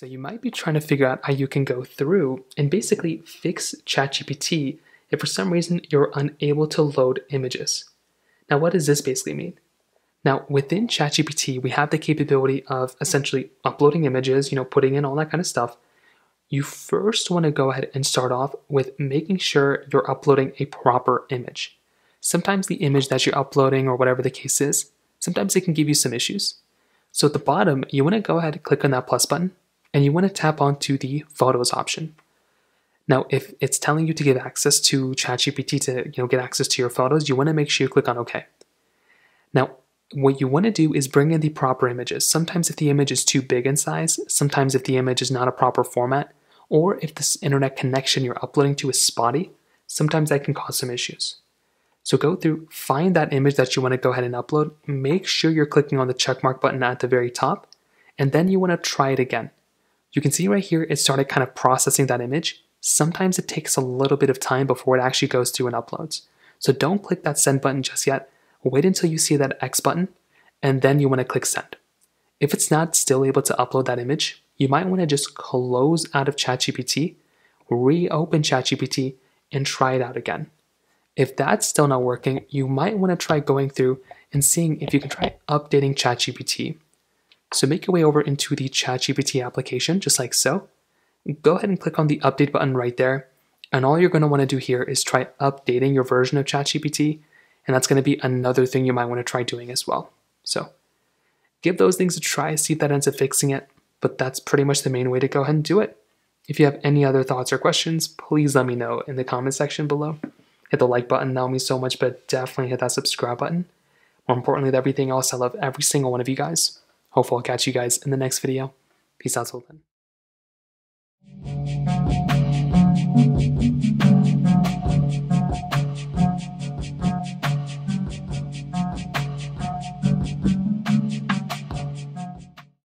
So you might be trying to figure out how you can go through and basically fix ChatGPT if for some reason you're unable to load images. Now, what does this basically mean? Now, within ChatGPT, we have the capability of essentially uploading images, you know, putting in all that kind of stuff. You first want to go ahead and start off with making sure you're uploading a proper image. Sometimes the image that you're uploading, or whatever the case is, sometimes it can give you some issues. So at the bottom, you want to go ahead and click on that plus button, and you want to tap onto the photos option. Now, if it's telling you to give access to ChatGPT to you know get access to your photos, you want to make sure you click on OK. Now, what you want to do is bring in the proper images. Sometimes if the image is too big in size, sometimes if the image is not a proper format, or if this internet connection you're uploading to is spotty, sometimes that can cause some issues. So go through, find that image that you want to go ahead and upload, make sure you're clicking on the checkmark button at the very top, and then you want to try it again. You can see right here it started kind of processing that image. Sometimes it takes a little bit of time before it actually goes through and uploads. So don't click that send button just yet wait until you see that X button, and then you want to click send. If it's not still able to upload that image, you might want to just close out of ChatGPT, reopen ChatGPT, and try it out again. If that's still not working, you might want to try going through and seeing if you can try updating ChatGPT. So make your way over into the ChatGPT application, just like so. Go ahead and click on the update button right there. And all you're going to want to do here is try updating your version of ChatGPT and that's going to be another thing you might want to try doing as well. So give those things a try, see if that ends up fixing it. But that's pretty much the main way to go ahead and do it. If you have any other thoughts or questions, please let me know in the comment section below. Hit the like button, that would mean so much, but definitely hit that subscribe button. More importantly than everything else, I love every single one of you guys. Hopefully I'll catch you guys in the next video. Peace out till then.